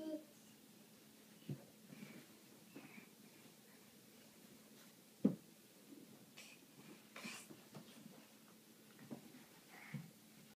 Good.